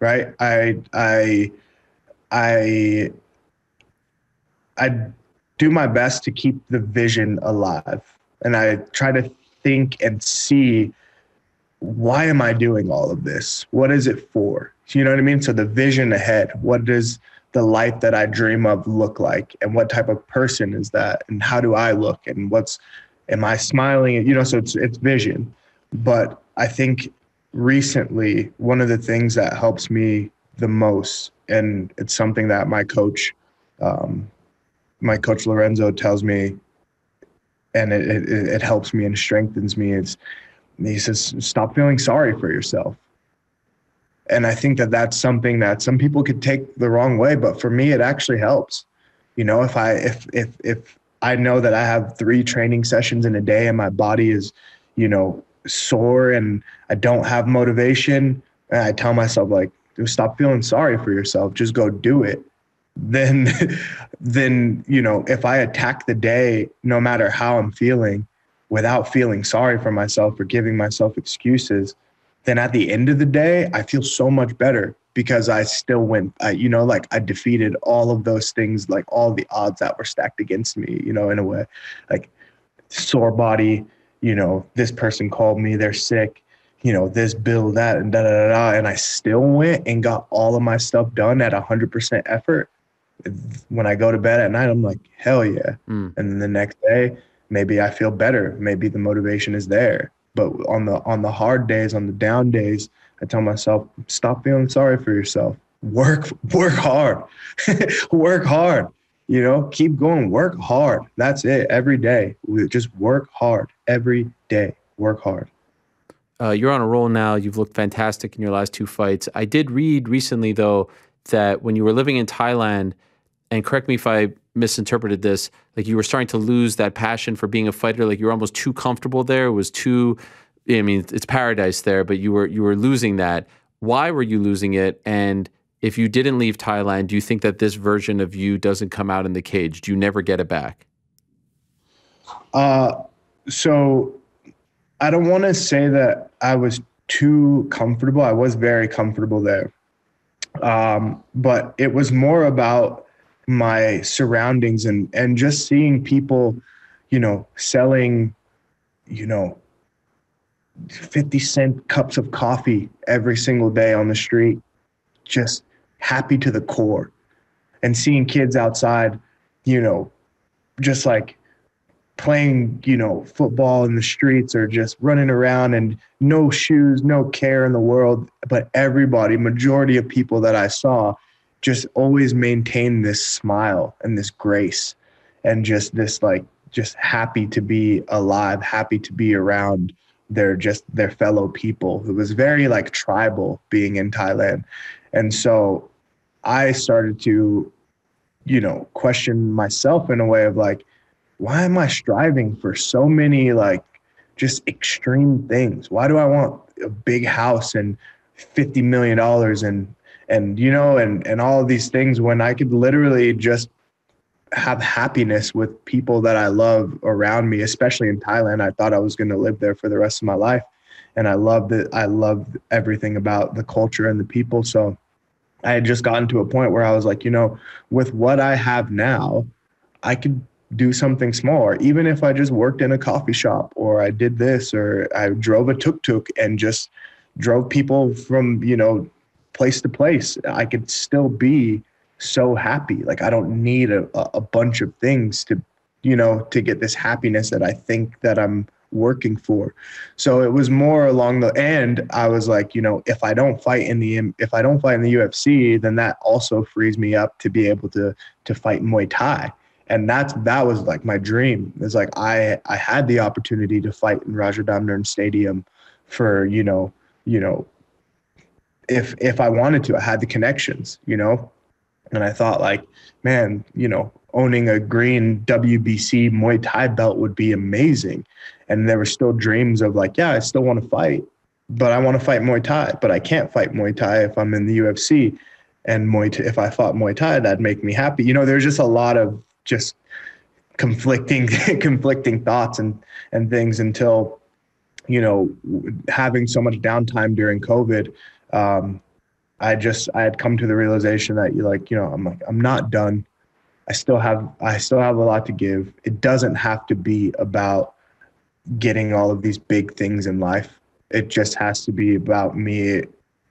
right? I I I I do my best to keep the vision alive, and I try to think and see why am I doing all of this? What is it for? You know what I mean? So the vision ahead. What does the life that I dream of look like? And what type of person is that? And how do I look? And what's am I smiling? You know, so it's it's vision. But I think recently, one of the things that helps me the most, and it's something that my coach, um, my coach Lorenzo tells me, and it, it, it helps me and strengthens me. He says, stop feeling sorry for yourself. And I think that that's something that some people could take the wrong way, but for me, it actually helps. You know, if I if if if I know that I have three training sessions in a day and my body is, you know, sore and I don't have motivation, and I tell myself like, stop feeling sorry for yourself, just go do it. Then, then you know, if I attack the day, no matter how I'm feeling, without feeling sorry for myself or giving myself excuses, then at the end of the day, I feel so much better because I still went, I, you know, like I defeated all of those things, like all the odds that were stacked against me, you know, in a way, like sore body, you know, this person called me, they're sick, you know, this bill, that, and da da da. da. And I still went and got all of my stuff done at 100% effort. When I go to bed at night, I'm like, hell yeah. Mm. And then the next day, maybe I feel better. Maybe the motivation is there. But on the on the hard days, on the down days, I tell myself, stop feeling sorry for yourself. Work work hard. work hard. You know keep going. Work hard. That's it. Every day. Just work hard. Every day. Work hard. Uh, you're on a roll now. You've looked fantastic in your last two fights. I did read recently though that when you were living in thailand and correct me if i misinterpreted this like you were starting to lose that passion for being a fighter like you were almost too comfortable there it was too i mean it's paradise there but you were you were losing that why were you losing it and if you didn't leave Thailand, do you think that this version of you doesn't come out in the cage? Do you never get it back? Uh, so I don't want to say that I was too comfortable. I was very comfortable there. Um, but it was more about my surroundings and, and just seeing people, you know, selling, you know, 50 cent cups of coffee every single day on the street just happy to the core and seeing kids outside, you know, just like playing, you know, football in the streets or just running around and no shoes, no care in the world. But everybody, majority of people that I saw, just always maintain this smile and this grace and just this like just happy to be alive, happy to be around their just their fellow people. It was very like tribal being in Thailand. And so I started to, you know, question myself in a way of like, why am I striving for so many like just extreme things? Why do I want a big house and fifty million dollars and and you know and and all of these things when I could literally just have happiness with people that I love around me, especially in Thailand. I thought I was going to live there for the rest of my life. And I loved it. I loved everything about the culture and the people. So I had just gotten to a point where I was like, you know, with what I have now, I could do something smaller. Even if I just worked in a coffee shop or I did this or I drove a tuk tuk and just drove people from, you know, place to place, I could still be so happy. Like I don't need a, a bunch of things to, you know, to get this happiness that I think that I'm working for. So it was more along the end. I was like, you know, if I don't fight in the if I don't fight in the UFC, then that also frees me up to be able to to fight Muay Thai. And that's that was like my dream. It's like I I had the opportunity to fight in Raja Damnern Stadium for you know you know if if I wanted to, I had the connections, you know. And I thought like, man, you know, owning a green WBC Muay Thai belt would be amazing. And there were still dreams of like, yeah, I still want to fight, but I want to fight Muay Thai, but I can't fight Muay Thai if I'm in the UFC. And Muay Thai, if I fought Muay Thai, that'd make me happy. You know, there's just a lot of just conflicting conflicting thoughts and and things until you know having so much downtime during COVID. Um, I just I had come to the realization that you like you know I'm like I'm not done. I still have I still have a lot to give. It doesn't have to be about getting all of these big things in life. It just has to be about me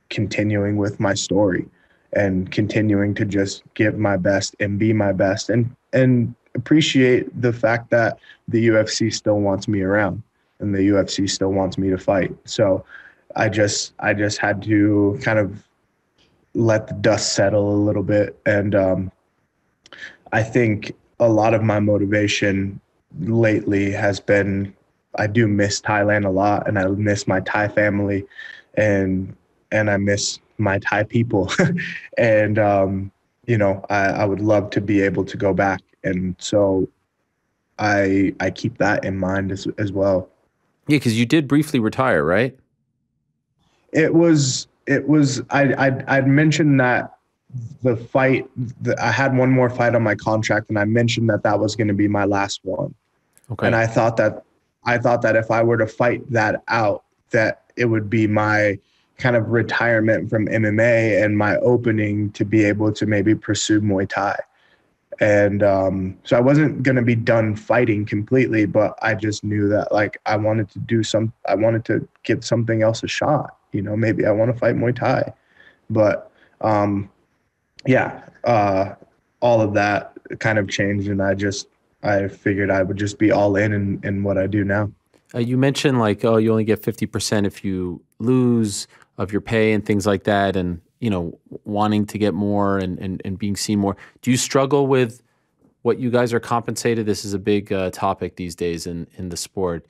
continuing with my story and continuing to just give my best and be my best and and appreciate the fact that the UFC still wants me around and the UFC still wants me to fight. So I just I just had to kind of let the dust settle a little bit and um, I think a lot of my motivation lately has been I do miss Thailand a lot and I miss my Thai family and and I miss my Thai people. and um, you know, I, I would love to be able to go back. And so I I keep that in mind as as well. Yeah, because you did briefly retire, right? It was it was I I'd, I'd mentioned that the fight the, I had one more fight on my contract, and I mentioned that that was going to be my last one. Okay. And I thought that I thought that if I were to fight that out, that it would be my kind of retirement from MMA and my opening to be able to maybe pursue Muay Thai. And um, so I wasn't going to be done fighting completely, but I just knew that like I wanted to do some, I wanted to give something else a shot. You know, maybe I want to fight Muay Thai. But um, yeah, uh, all of that kind of changed. And I just, I figured I would just be all in in, in what I do now. Uh, you mentioned like, oh, you only get 50% if you lose of your pay and things like that and you know wanting to get more and, and, and being seen more do you struggle with what you guys are compensated this is a big uh, topic these days in, in the sport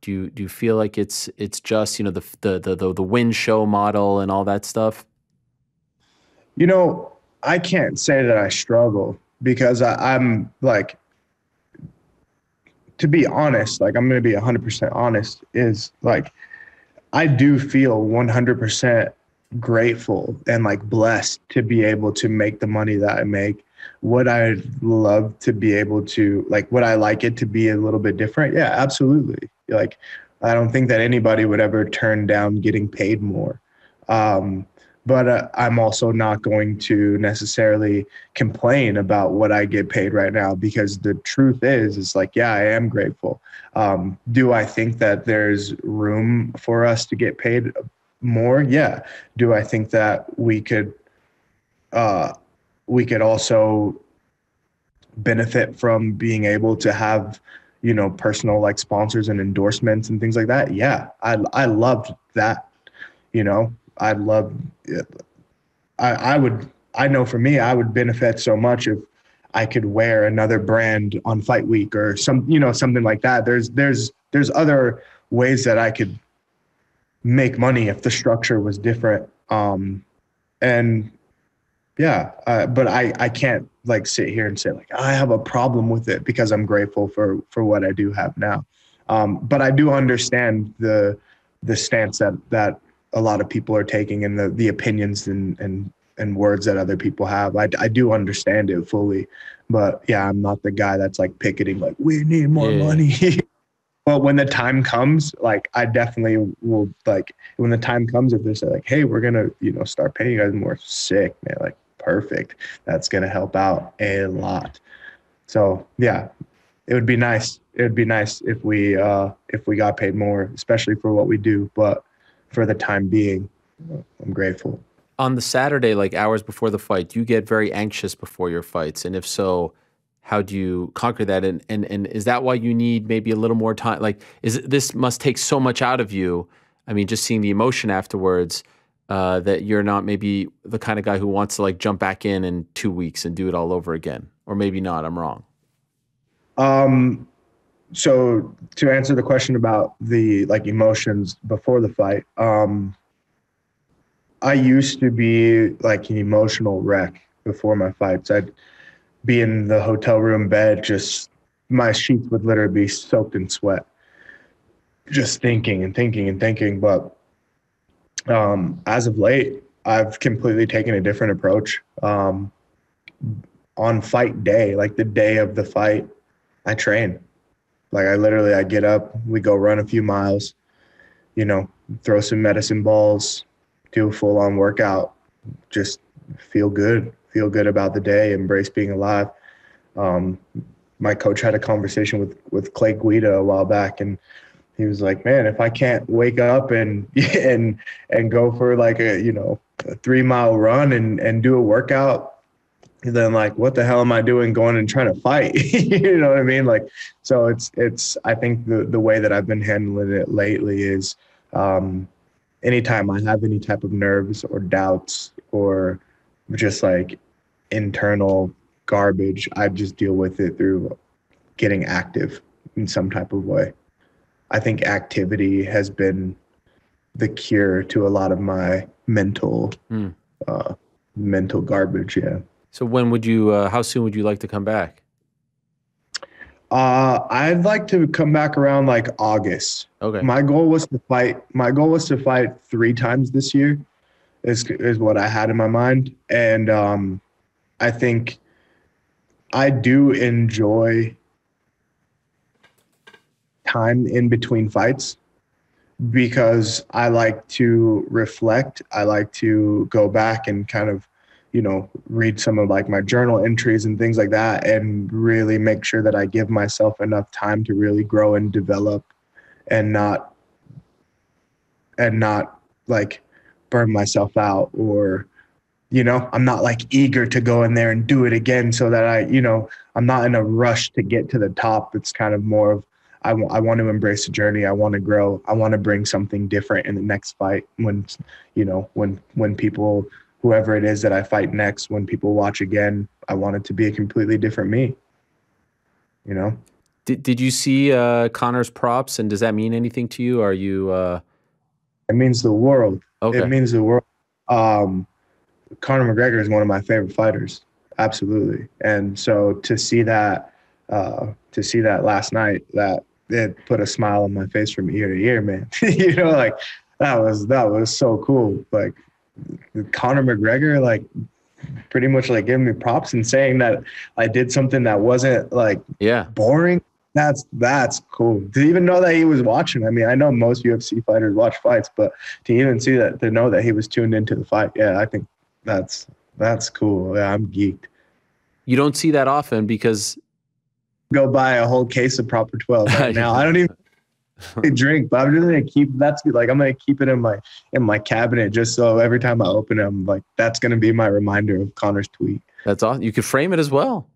do you do you feel like it's it's just you know the the the the win show model and all that stuff you know i can't say that i struggle because I, i'm like to be honest like i'm going to be 100% honest is like I do feel 100% grateful and like blessed to be able to make the money that I make. Would I love to be able to like would I like it to be a little bit different? Yeah, absolutely. Like I don't think that anybody would ever turn down getting paid more. Um, but uh, I'm also not going to necessarily complain about what I get paid right now because the truth is, is like, yeah, I am grateful. Um, do I think that there's room for us to get paid more? Yeah. Do I think that we could, uh, we could also benefit from being able to have, you know, personal like sponsors and endorsements and things like that? Yeah, I I loved that. You know, I love. I I would. I know for me, I would benefit so much if I could wear another brand on fight week or some, you know, something like that. There's there's there's other ways that I could make money if the structure was different. Um, and yeah, uh, but I I can't like sit here and say like I have a problem with it because I'm grateful for for what I do have now. Um, but I do understand the the stance that that a lot of people are taking and the the opinions and and and words that other people have. I, I do understand it fully, but yeah, I'm not the guy that's like picketing like we need more yeah. money. but when the time comes, like I definitely will like when the time comes if they say like, hey, we're gonna you know start paying you guys more, sick man, like perfect. That's gonna help out a lot. So yeah, it would be nice. It would be nice if we uh if we got paid more, especially for what we do. But for the time being. I'm grateful. On the Saturday, like hours before the fight, do you get very anxious before your fights? And if so, how do you conquer that? And and and is that why you need maybe a little more time? Like, is this must take so much out of you? I mean, just seeing the emotion afterwards. Uh, that you're not maybe the kind of guy who wants to like jump back in in two weeks and do it all over again, or maybe not. I'm wrong. Um, so to answer the question about the like emotions before the fight, um, I used to be like an emotional wreck before my fights. I'd be in the hotel room bed, just my sheets would literally be soaked in sweat, just thinking and thinking and thinking. But um, as of late, I've completely taken a different approach. Um, on fight day, like the day of the fight, I train. Like I literally, I get up, we go run a few miles, you know, throw some medicine balls, do a full on workout, just feel good, feel good about the day, embrace being alive. Um, my coach had a conversation with with Clay Guida a while back, and he was like, "Man, if I can't wake up and and and go for like a you know a three mile run and and do a workout, then like what the hell am I doing going and trying to fight? you know what I mean? Like, so it's it's I think the the way that I've been handling it lately is." Um, anytime I have any type of nerves or doubts or just like internal garbage, I just deal with it through getting active in some type of way. I think activity has been the cure to a lot of my mental mm. uh, mental garbage. Yeah. So when would you? Uh, how soon would you like to come back? Uh, I'd like to come back around like August. Okay. My goal was to fight. My goal was to fight three times this year. Is is what I had in my mind, and um, I think I do enjoy time in between fights because I like to reflect. I like to go back and kind of you know read some of like my journal entries and things like that and really make sure that i give myself enough time to really grow and develop and not and not like burn myself out or you know i'm not like eager to go in there and do it again so that i you know i'm not in a rush to get to the top it's kind of more of I, w- I want to embrace the journey i want to grow i want to bring something different in the next fight when you know when when people whoever it is that I fight next, when people watch again, I want it to be a completely different me. You know. Did Did you see uh, Conor's props, and does that mean anything to you? Are you? Uh... It means the world. Okay. It means the world. Um, Conor McGregor is one of my favorite fighters, absolutely. And so to see that, uh, to see that last night, that it put a smile on my face from ear to ear, man. you know, like that was that was so cool. Like Conor McGregor like pretty much like giving me props and saying that I did something that wasn't like yeah boring. That's that's cool. To even know that he was watching. I mean, I know most UFC fighters watch fights, but to even see that to know that he was tuned into the fight, yeah, I think that's that's cool. Yeah, I'm geeked. You don't see that often because go buy a whole case of proper 12 right now. I don't even drink, but I'm just gonna keep that's like I'm gonna keep it in my in my cabinet just so every time I open it, I'm like that's gonna be my reminder of Conor's tweet. That's awesome. You could frame it as well.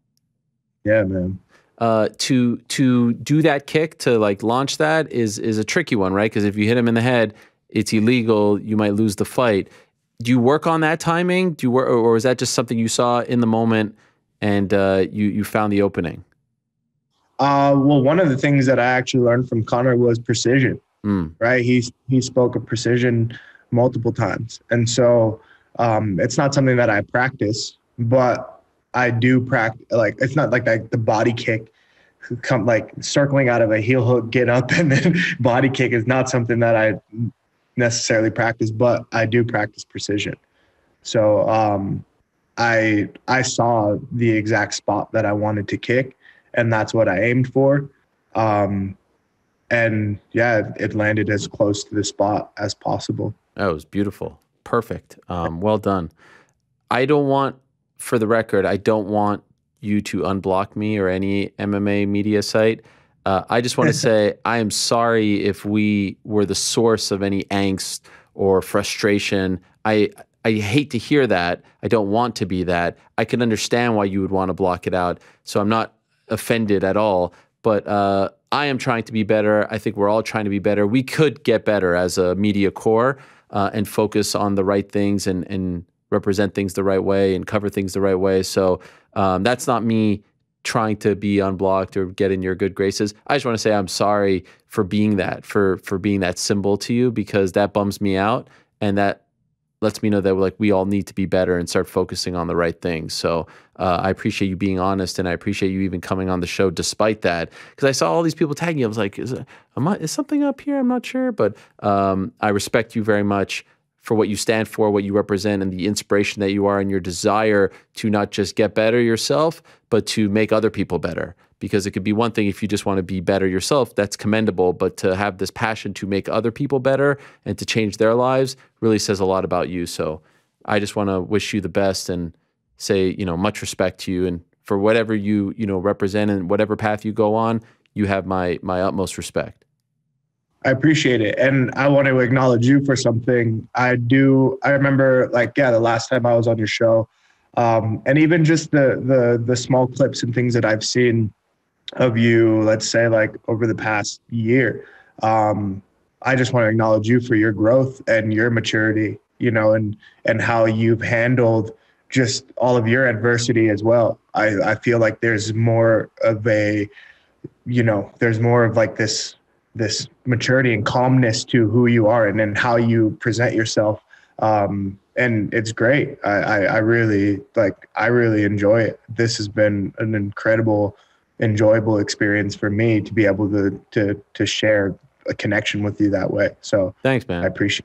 Yeah, man. Uh, to to do that kick to like launch that is is a tricky one, right? Because if you hit him in the head, it's illegal. You might lose the fight. Do you work on that timing? Do you work, or is that just something you saw in the moment and uh, you you found the opening? Uh, well, one of the things that I actually learned from Conor was precision. Mm. Right? He he spoke of precision multiple times, and so um, it's not something that I practice, but I do practice. Like it's not like the, the body kick, come like circling out of a heel hook, get up, and then body kick is not something that I necessarily practice, but I do practice precision. So um, I I saw the exact spot that I wanted to kick, and that's what I aimed for. Um, and yeah, it landed as close to the spot as possible. That was beautiful, perfect. Um, well done. I don't want, for the record, I don't want you to unblock me or any MMA media site. Uh, I just want to say I am sorry if we were the source of any angst or frustration. I I hate to hear that. I don't want to be that. I can understand why you would want to block it out. So I'm not offended at all. But uh, I am trying to be better. I think we're all trying to be better. We could get better as a media corps uh, and focus on the right things and and represent things the right way and cover things the right way. So um, that's not me trying to be unblocked or get in your good graces. I just want to say I'm sorry for being that, for for being that symbol to you because that bums me out and that lets me know that like we all need to be better and start focusing on the right things. So uh, I appreciate you being honest and I appreciate you even coming on the show despite that because I saw all these people tagging you. I was like, is, I, is something up here? I'm not sure, but um, I respect you very much for what you stand for, what you represent, and the inspiration that you are, and your desire to not just get better yourself, but to make other people better. Because it could be one thing if you just want to be better yourself, that's commendable. But to have this passion to make other people better and to change their lives really says a lot about you. So I just want to wish you the best and say, you know, much respect to you. And for whatever you, you know, represent and whatever path you go on, you have my my utmost respect. I appreciate it. And I want to acknowledge you for something. I do I remember like yeah, the last time I was on your show, um, and even just the the the small clips and things that I've seen of you, let's say like over the past year. Um, I just want to acknowledge you for your growth and your maturity, you know, and and how you've handled just all of your adversity as well. I, I feel like there's more of a, you know, there's more of like this this maturity and calmness to who you are and then how you present yourself. Um, and it's great. I, I, I really like. I really enjoy it. This has been an incredible, enjoyable experience for me to be able to to to share a connection with you that way. So thanks, man. I appreciate.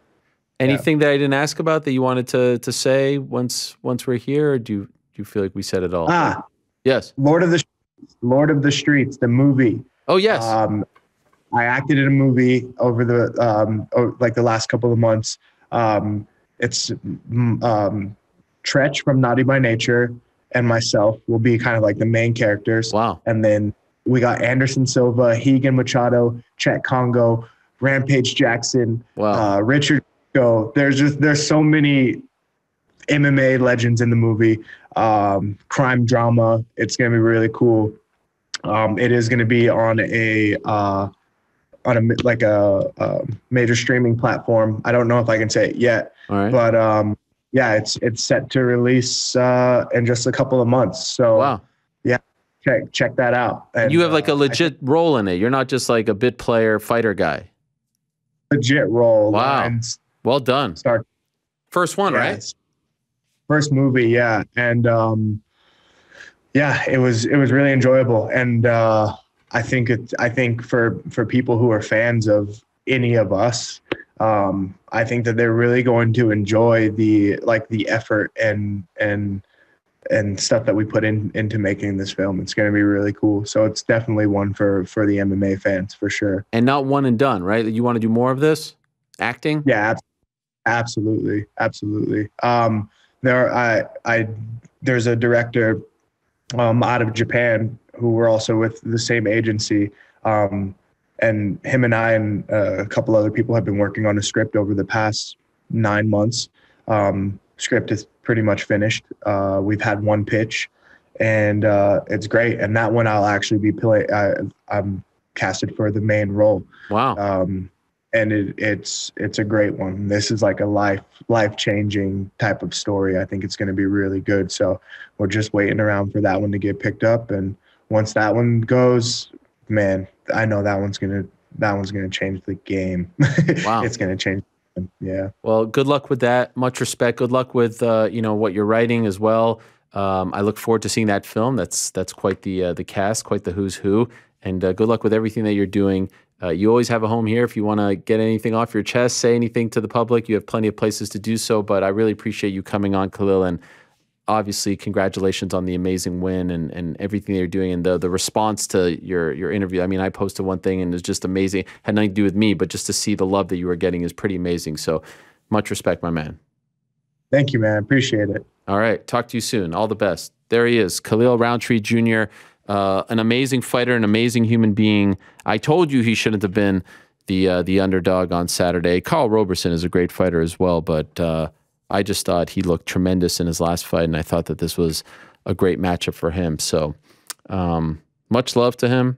Anything yeah. that I didn't ask about that you wanted to to say once once we're here, or do you do you feel like we said it all? Ah, yes. Lord of the Lord of the Streets, the movie. Oh yes. Um, I acted in a movie over the um, like the last couple of months. Um, it's mm, um, Treach from Naughty by Nature and myself will be kind of like the main characters. Wow. And then we got Anderson Silva, Rigan Machado, Cheick Kongo, Rampage Jackson, wow. uh, Richard. Go. There's just there's so many MMA legends in the movie. Um, crime drama. It's gonna be really cool. Um, it is gonna be on a uh, on a like a, a, major streaming platform. I don't know if I can say it yet, but um, yeah, it's it's set to release uh, in just a couple of months. So wow, yeah, check check that out. And, you have like a uh, legit uh, role in it. You're not just like a bit player fighter guy. Legit role. Wow, well done. Start first one, yeah, right? First movie, yeah, and um, yeah, it was it was really enjoyable and. Uh, I think it. I think for for people who are fans of any of us, um, I think that they're really going to enjoy the like the effort and and and stuff that we put in into making this film. It's going to be really cool. So it's definitely one for for the MMA fans for sure. And not one and done, right? You want to do more of this acting? Yeah, absolutely, absolutely. Um, there, I, I, there's a director um, out of Japan who were also with the same agency. Um, and him and I and uh, a couple other people have been working on a script over the past nine months. Um, script is pretty much finished. Uh, we've had one pitch, and uh, it's great. And that one I'll actually be play. I, I'm casted for the main role. Wow. Um, and it, it's it's a great one. This is like a life life changing type of story. I think it's going to be really good. So we're just waiting around for that one to get picked up, and once that one goes, man, I know that one's gonna that one's gonna change the game. Wow, it's gonna change. Yeah. Well, good luck with that. Much respect. Good luck with uh, you know what you're writing as well. Um, I look forward to seeing that film. That's that's quite the uh, the cast, quite the who's who. And uh, good luck with everything that you're doing. Uh, you always have a home here. If you want to get anything off your chest, say anything to the public, you have plenty of places to do so. But I really appreciate you coming on, Khalil, and obviously congratulations on the amazing win and, and everything they're doing and the the response to your your interview. I mean, I posted one thing and it's just amazing. Had nothing to do with me, but just to see the love that you were getting is pretty amazing. So much respect, my man. Thank you, man. Appreciate it. All right. Talk to you soon. All the best. There he is, Khalil Rountree Jr., uh, an amazing fighter, an amazing human being. I told you he shouldn't have been the uh, the underdog on Saturday. Karl Roberson is a great fighter as well, but uh, I just thought he looked tremendous in his last fight, and I thought that this was a great matchup for him. So, um, much love to him.